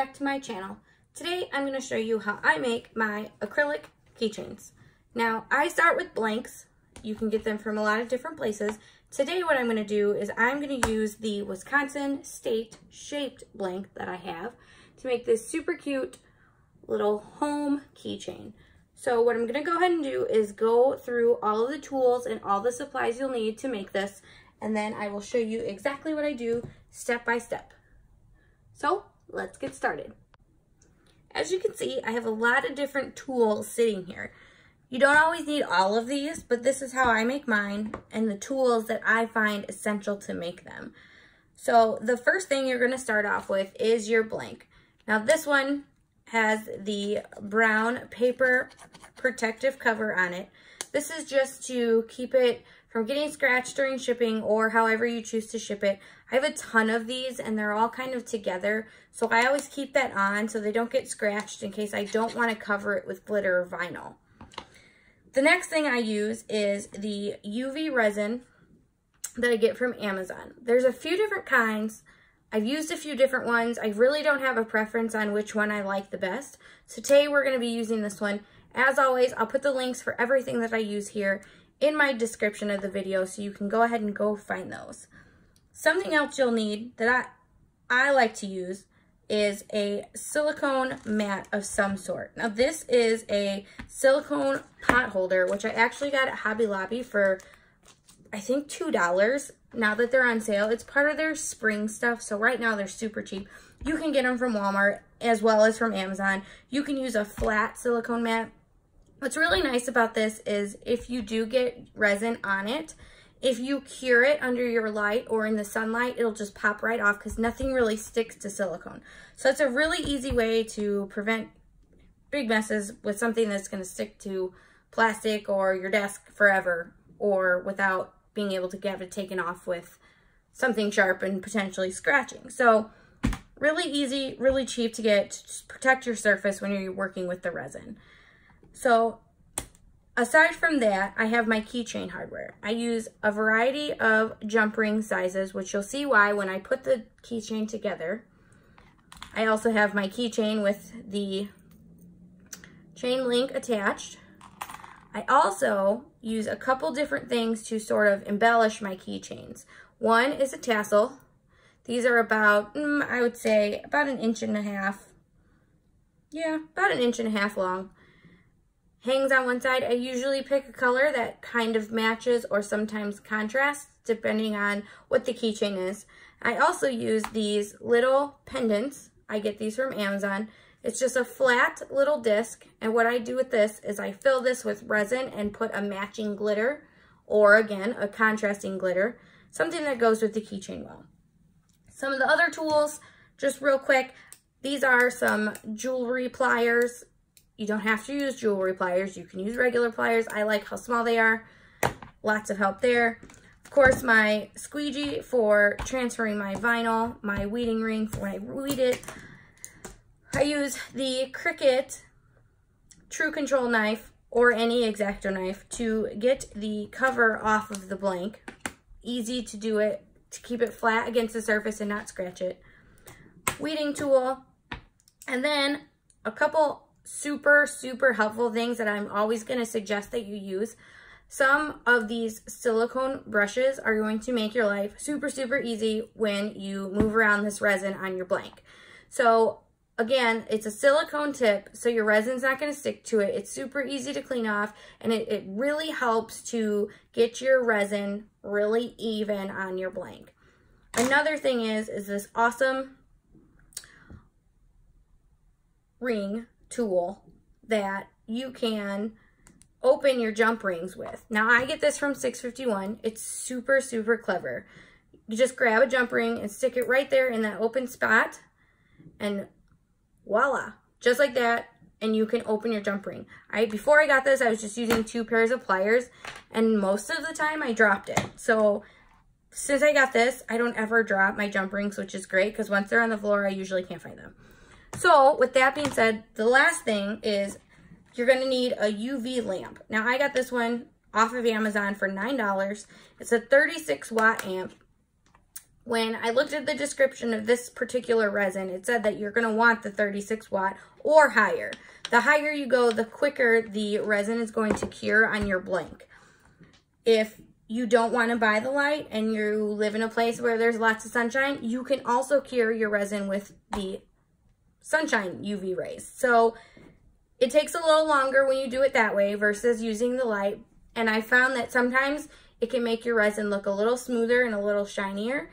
back to my channel. Today I'm going to show you how I make my acrylic keychains. Now I start with blanks. You can get them from a lot of different places. Today what I'm going to do is I'm going to use the Wisconsin State shaped blank that I have to make this super cute little home keychain. So what I'm going to go ahead and do is go through all of the tools and all the supplies you'll need to make this and then I will show you exactly what I do step by step. So let's get started. As you can see, I have a lot of different tools sitting here. You don't always need all of these, but this is how I make mine and the tools that I find essential to make them. So the first thing you're gonna start off with is your blank. Now this one has the brown paper protective cover on it. This is just to keep it from getting scratched during shipping or however you choose to ship it. I have a ton of these and they're all kind of together. So I always keep that on so they don't get scratched in case I don't want to cover it with glitter or vinyl. The next thing I use is the UV resin that I get from Amazon. There's a few different kinds. I've used a few different ones. I really don't have a preference on which one I like the best. So today we're going to be using this one. As always, I'll put the links for everything that I use here in my description of the video so you can go ahead and go find those. Something else you'll need that I, I like to use is a silicone mat of some sort. Now this is a silicone pot holder, which I actually got at Hobby Lobby for, I think $2 now that they're on sale. It's part of their spring stuff, so right now they're super cheap. You can get them from Walmart as well as from Amazon. You can use a flat silicone mat What's really nice about this is if you do get resin on it, if you cure it under your light or in the sunlight, it'll just pop right off because nothing really sticks to silicone. So it's a really easy way to prevent big messes with something that's going to stick to plastic or your desk forever or without being able to get it taken off with something sharp and potentially scratching. So really easy, really cheap to get to protect your surface when you're working with the resin. So aside from that, I have my keychain hardware. I use a variety of jump ring sizes, which you'll see why when I put the keychain together. I also have my keychain with the chain link attached. I also use a couple different things to sort of embellish my keychains. One is a tassel. These are about, mm, I would say, about an inch and a half. Yeah, about an inch and a half long hangs on one side. I usually pick a color that kind of matches or sometimes contrasts depending on what the keychain is. I also use these little pendants. I get these from Amazon. It's just a flat little disc. And what I do with this is I fill this with resin and put a matching glitter or again, a contrasting glitter, something that goes with the keychain well. Some of the other tools, just real quick, these are some jewelry pliers. You don't have to use jewelry pliers. You can use regular pliers. I like how small they are. Lots of help there. Of course, my squeegee for transferring my vinyl, my weeding ring for when I weed it. I use the Cricut True Control knife or any X-Acto knife to get the cover off of the blank. Easy to do it, to keep it flat against the surface and not scratch it. Weeding tool, and then a couple super, super helpful things that I'm always going to suggest that you use. Some of these silicone brushes are going to make your life super, super easy when you move around this resin on your blank. So again, it's a silicone tip, so your resin's not going to stick to it. It's super easy to clean off, and it, it really helps to get your resin really even on your blank. Another thing is, is this awesome ring tool that you can open your jump rings with. Now I get this from 651. It's super, super clever. You just grab a jump ring and stick it right there in that open spot and voila, just like that. And you can open your jump ring. I Before I got this, I was just using two pairs of pliers and most of the time I dropped it. So since I got this, I don't ever drop my jump rings, which is great because once they're on the floor, I usually can't find them. So with that being said, the last thing is you're going to need a UV lamp. Now I got this one off of Amazon for $9. It's a 36 watt amp. when I looked at the description of this particular resin, it said that you're going to want the 36 watt or higher. The higher you go, the quicker the resin is going to cure on your blank. If you don't want to buy the light and you live in a place where there's lots of sunshine, you can also cure your resin with the sunshine UV rays. So it takes a little longer when you do it that way versus using the light. And I found that sometimes it can make your resin look a little smoother and a little shinier.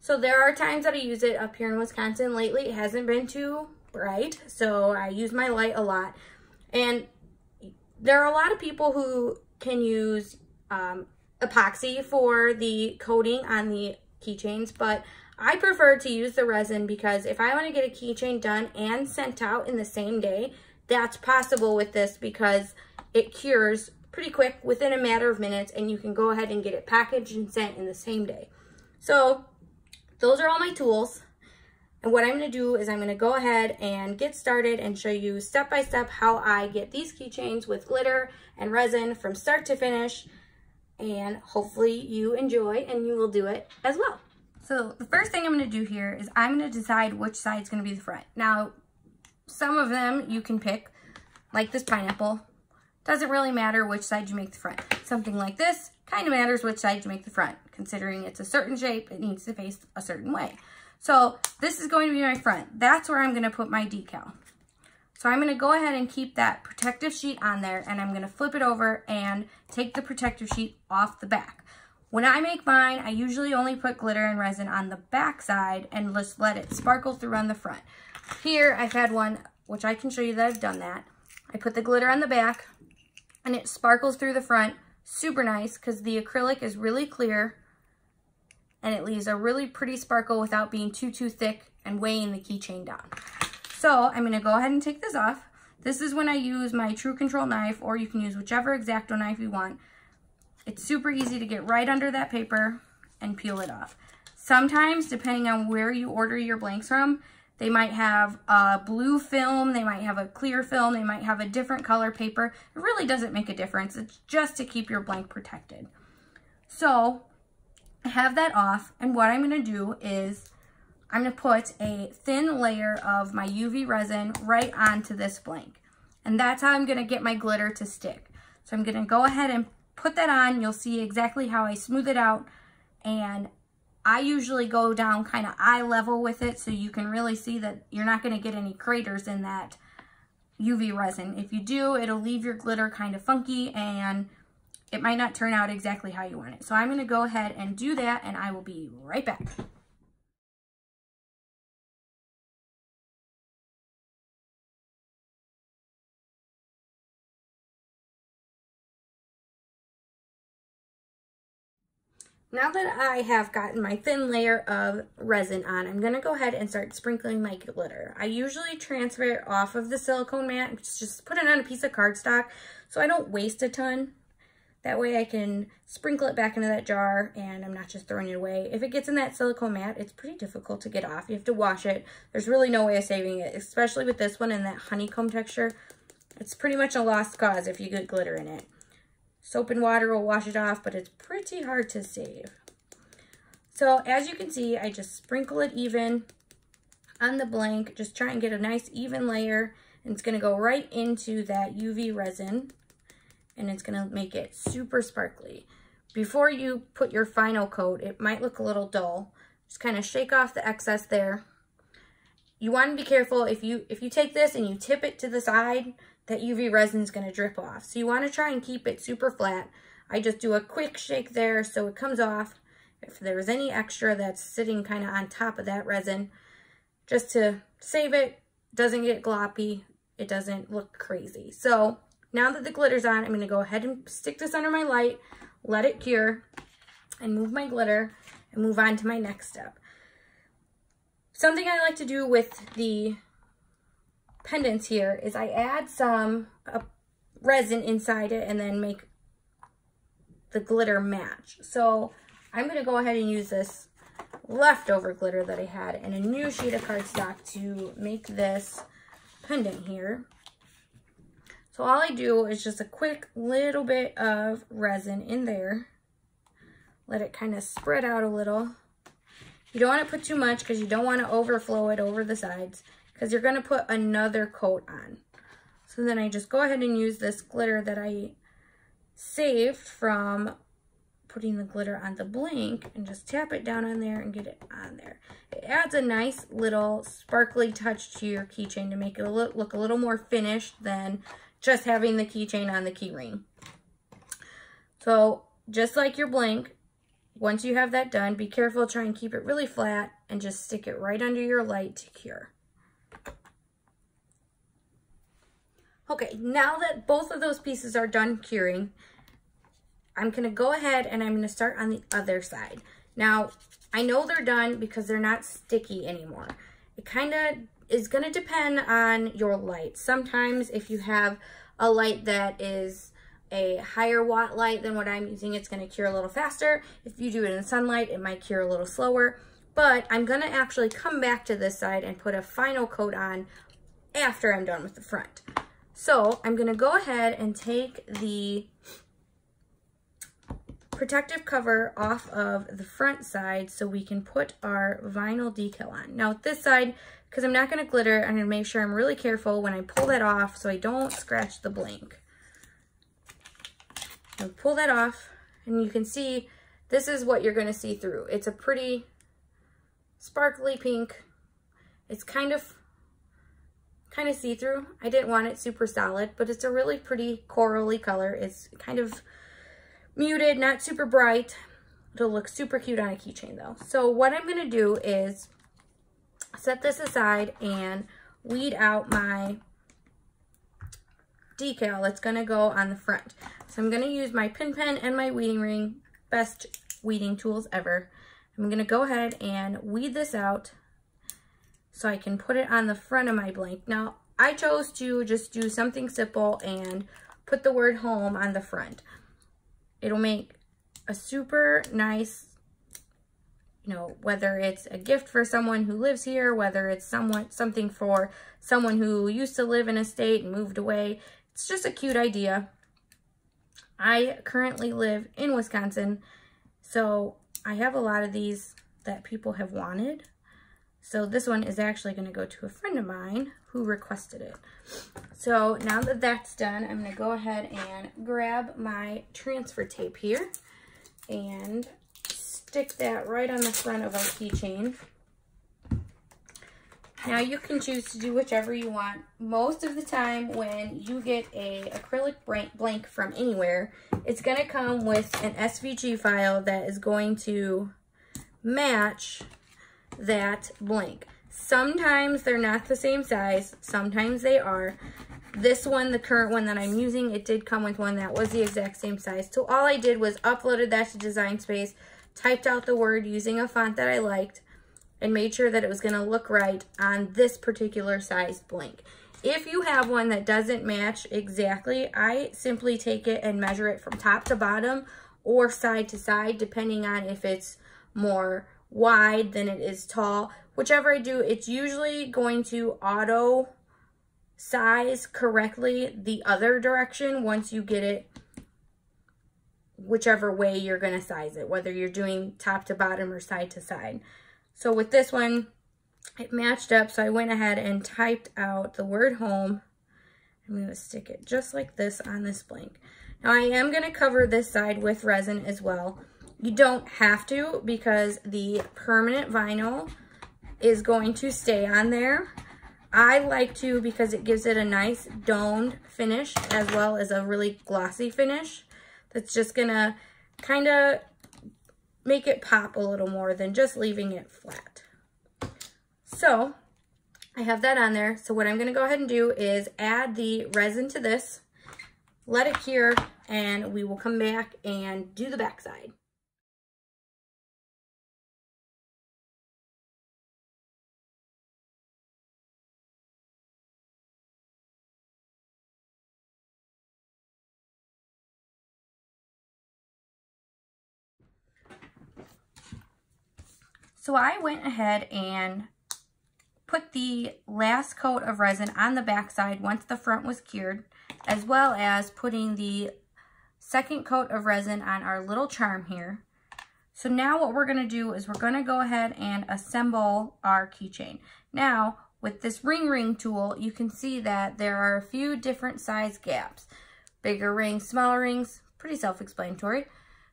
So there are times that I use it up here in Wisconsin. Lately, it hasn't been too bright, so I use my light a lot. And there are a lot of people who can use um, epoxy for the coating on the keychains, but I prefer to use the resin because if I want to get a keychain done and sent out in the same day, that's possible with this because it cures pretty quick within a matter of minutes and you can go ahead and get it packaged and sent in the same day. So those are all my tools. And what I'm going to do is I'm going to go ahead and get started and show you step by step how I get these keychains with glitter and resin from start to finish. And hopefully you enjoy and you will do it as well. So the first thing I'm going to do here is I'm going to decide which side is going to be the front. Now, some of them you can pick, like this pineapple. Doesn't really matter which side you make the front. Something like this kind of matters which side you make the front. Considering it's a certain shape, it needs to face a certain way. So this is going to be my front. That's where I'm going to put my decal. So I'm going to go ahead and keep that protective sheet on there and I'm going to flip it over and take the protective sheet off the back. When I make mine, I usually only put glitter and resin on the back side and just let it sparkle through on the front. Here, I've had one, which I can show you that I've done that. I put the glitter on the back and it sparkles through the front super nice because the acrylic is really clear and it leaves a really pretty sparkle without being too, too thick and weighing the keychain down. So I'm gonna go ahead and take this off. This is when I use my True Control knife or you can use whichever X-Acto knife you want. It's super easy to get right under that paper and peel it off. Sometimes, depending on where you order your blanks from, they might have a blue film, they might have a clear film, they might have a different color paper. It really doesn't make a difference. It's just to keep your blank protected. So I have that off and what I'm gonna do is I'm gonna put a thin layer of my UV resin right onto this blank. And that's how I'm gonna get my glitter to stick. So I'm gonna go ahead and put that on. You'll see exactly how I smooth it out and I usually go down kind of eye level with it so you can really see that you're not going to get any craters in that UV resin. If you do, it'll leave your glitter kind of funky and it might not turn out exactly how you want it. So I'm going to go ahead and do that and I will be right back. Now that I have gotten my thin layer of resin on, I'm gonna go ahead and start sprinkling my glitter. I usually transfer it off of the silicone mat, just put it on a piece of cardstock so I don't waste a ton. That way I can sprinkle it back into that jar and I'm not just throwing it away. If it gets in that silicone mat, it's pretty difficult to get off. You have to wash it. There's really no way of saving it, especially with this one and that honeycomb texture. It's pretty much a lost cause if you get glitter in it. Soap and water will wash it off, but it's pretty hard to save. So as you can see, I just sprinkle it even on the blank. Just try and get a nice even layer. And it's going to go right into that UV resin. And it's going to make it super sparkly. Before you put your final coat, it might look a little dull. Just kind of shake off the excess there. You want to be careful if you if you take this and you tip it to the side, that UV resin is going to drip off. So you want to try and keep it super flat. I just do a quick shake there so it comes off. If there's any extra that's sitting kind of on top of that resin, just to save it, doesn't get gloppy, it doesn't look crazy. So now that the glitter's on, I'm going to go ahead and stick this under my light, let it cure, and move my glitter, and move on to my next step. Something I like to do with the pendants here is I add some uh, resin inside it and then make the glitter match. So I'm going to go ahead and use this leftover glitter that I had and a new sheet of cardstock to make this pendant here. So all I do is just a quick little bit of resin in there. Let it kind of spread out a little. You don't want to put too much because you don't want to overflow it over the sides because you're going to put another coat on. So then I just go ahead and use this glitter that I saved from putting the glitter on the blank and just tap it down on there and get it on there. It adds a nice little sparkly touch to your keychain to make it look a little more finished than just having the keychain on the keyring. So just like your blank, once you have that done, be careful, try and keep it really flat and just stick it right under your light to cure. Okay, now that both of those pieces are done curing, I'm to go ahead and I'm to start on the other side. Now, I know they're done because they're not sticky anymore. It kind of is to depend on your light. Sometimes if you have a light that is a higher watt light than what I'm using, it's to cure a little faster. If you do it in sunlight, it might cure a little slower. But I'm to actually come back to this side and put a final coat on after I'm done with the front. So I'm going to go ahead and take the protective cover off of the front side so we can put our vinyl decal on. Now this side, because I'm not going to glitter, I'm going to make sure I'm really careful when I pull that off so I don't scratch the blank. So pull that off and you can see this is what you're going to see through. It's a pretty sparkly pink. It's kind of kind of see-through. I didn't want it super solid, but it's a really pretty corally color. It's kind of muted, not super bright. It'll look super cute on a keychain though. So what I'm gonna do is set this aside and weed out my decal that's gonna go on the front. So I'm gonna use my pin pen and my weeding ring, best weeding tools ever. I'm gonna go ahead and weed this out so I can put it on the front of my blank. Now, I chose to just do something simple and put the word home on the front. It'll make a super nice, you know, whether it's a gift for someone who lives here, whether it's someone something for someone who used to live in a state and moved away. It's just a cute idea. I currently live in Wisconsin, so I have a lot of these that people have wanted. So this one is actually going to go to a friend of mine who requested it. So now that that's done, I'm going to go ahead and grab my transfer tape here and stick that right on the front of our keychain. Now you can choose to do whichever you want. Most of the time when you get a acrylic blank from anywhere, it's going to come with an SVG file that is going to match that blank. Sometimes they're not the same size. Sometimes they are. This one, the current one that I'm using, it did come with one that was the exact same size. So all I did was uploaded that to Design Space, typed out the word using a font that I liked, and made sure that it was going to look right on this particular size blank. If you have one that doesn't match exactly, I simply take it and measure it from top to bottom or side to side, depending on if it's more wide than it is tall. Whichever I do, it's usually going to auto size correctly the other direction once you get it whichever way you're going to size it, whether you're doing top to bottom or side to side. So with this one, it matched up, so I went ahead and typed out the word home. I'm going to stick it just like this on this blank. Now I am going to cover this side with resin as well. You don't have to because the permanent vinyl is going to stay on there. I like to because it gives it a nice domed finish as well as a really glossy finish. That's just going to kind of make it pop a little more than just leaving it flat. So I have that on there. So what I'm going to go ahead and do is add the resin to this, let it cure, and we will come back and do the backside. So I went ahead and put the last coat of resin on the back side once the front was cured, as well as putting the second coat of resin on our little charm here. So now what we're gonna do is we're gonna go ahead and assemble our keychain. Now, with this ring ring tool, you can see that there are a few different size gaps. Bigger rings, smaller rings, pretty self-explanatory.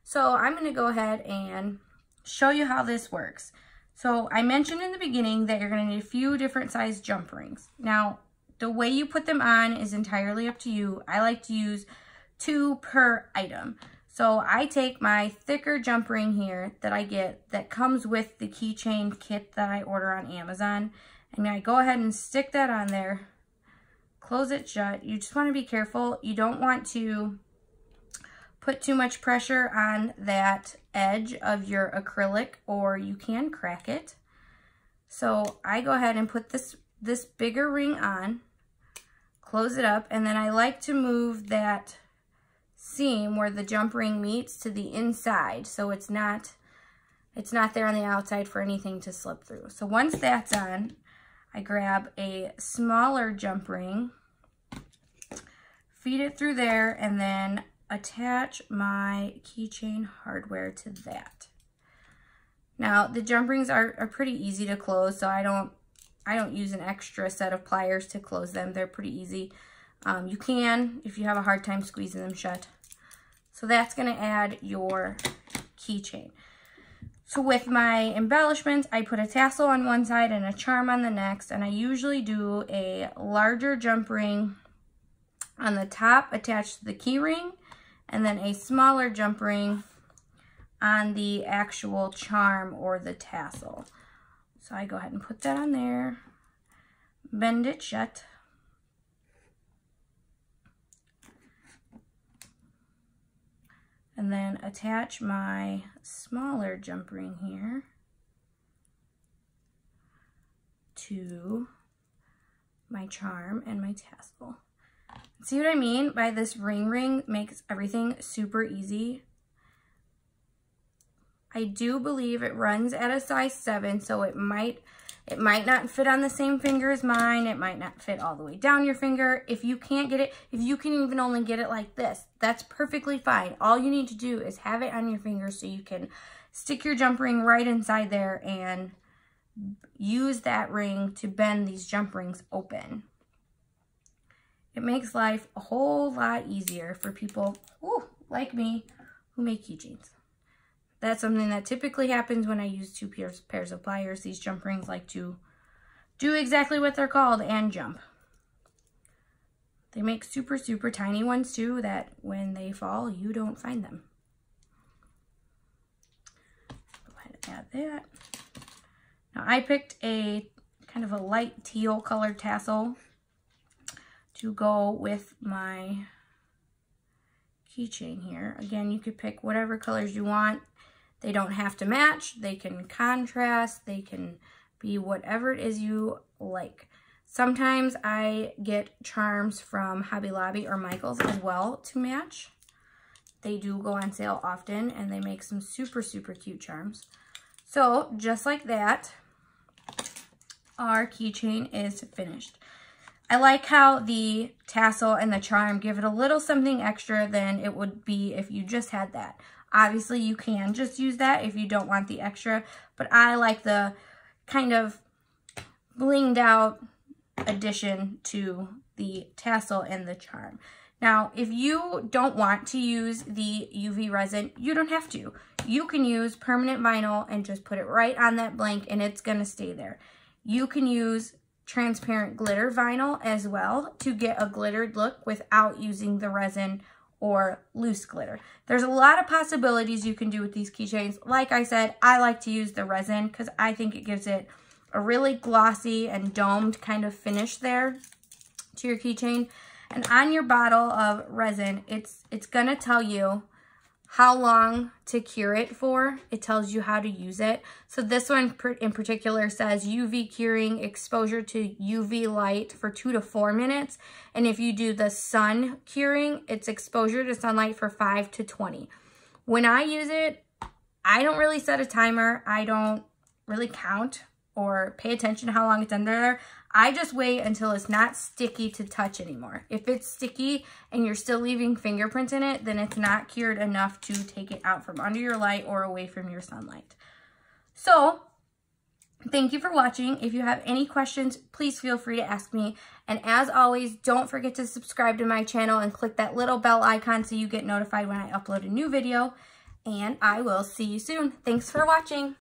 So I'm gonna go ahead and show you how this works. So I mentioned in the beginning that you're gonna need a few different size jump rings. Now, the way you put them on is entirely up to you. I like to use two per item. So I take my thicker jump ring here that I get that comes with the keychain kit that I order on Amazon and I go ahead and stick that on there, close it shut. You just want to be careful. You don't want to put too much pressure on that edge of your acrylic or you can crack it. So I go ahead and put this, this bigger ring on, close it up, and then I like to move that seam where the jump ring meets to the inside so it's not it's not there on the outside for anything to slip through. So once that's on, I grab a smaller jump ring, feed it through there, and then attach my keychain hardware to that. Now, the jump rings are, are pretty easy to close, so I don't I don't use an extra set of pliers to close them. They're pretty easy. Um, you can if you have a hard time squeezing them shut. So that's going to add your keychain. So with my embellishments, I put a tassel on one side and a charm on the next, and I usually do a larger jump ring on the top attached to the key ring, and then a smaller jump ring on the actual charm or the tassel. So I go ahead and put that on there, bend it shut, and then attach my smaller jump ring here to my charm and my tassel. See what I mean by this ring ring makes everything super easy. I do believe it runs at a size 7, so it might it might not fit on the same finger as mine. It might not fit all the way down your finger. If you can't get it, if you can even only get it like this, that's perfectly fine. All you need to do is have it on your finger so you can stick your jump ring right inside there and use that ring to bend these jump rings open. It makes life a whole lot easier for people ooh, like me who make keychains. That's something that typically happens when I use two pairs, pairs of pliers. These jump rings like to do exactly what they're called and jump. They make super, super tiny ones too that when they fall, you don't find them. Go ahead and add that. Now I picked a kind of a light teal colored tassel to go with my keychain here. Again, you could pick whatever colors you want. They don't have to match. They can contrast. They can be whatever it is you like. Sometimes I get charms from Hobby Lobby or Michaels as well to match. They do go on sale often and they make some super, super cute charms. So just like that, our keychain is finished. I like how the tassel and the charm give it a little something extra than it would be if you just had that. Obviously, you can just use that if you don't want the extra, but I like the kind of blinged out addition to the tassel and the charm. Now, if you don't want to use the UV resin, you don't have to. You can use permanent vinyl and just put it right on that blank and it's gonna stay there. You can use transparent glitter vinyl as well to get a glittered look without using the resin or loose glitter. There's a lot of possibilities you can do with these keychains. Like I said, I like to use the resin because I think it gives it a really glossy and domed kind of finish there to your keychain. And on your bottle of resin, it's it's to tell you how long to cure it for. It tells you how to use it. So this one in particular says UV curing exposure to UV light for two to four minutes. And if you do the sun curing, it's exposure to sunlight for five to 20. When I use it, I don't really set a timer. I don't really count or pay attention to how long it's under there. I just wait until it's not sticky to touch anymore. If it's sticky and you're still leaving fingerprints in it, then it's not cured enough to take it out from under your light or away from your sunlight. So Thank you for watching. If you have any questions, please feel free to ask me. And as always, don't forget to subscribe to my channel and click that little bell icon so you get notified when I upload a new video. And I will see you soon. Thanks for watching.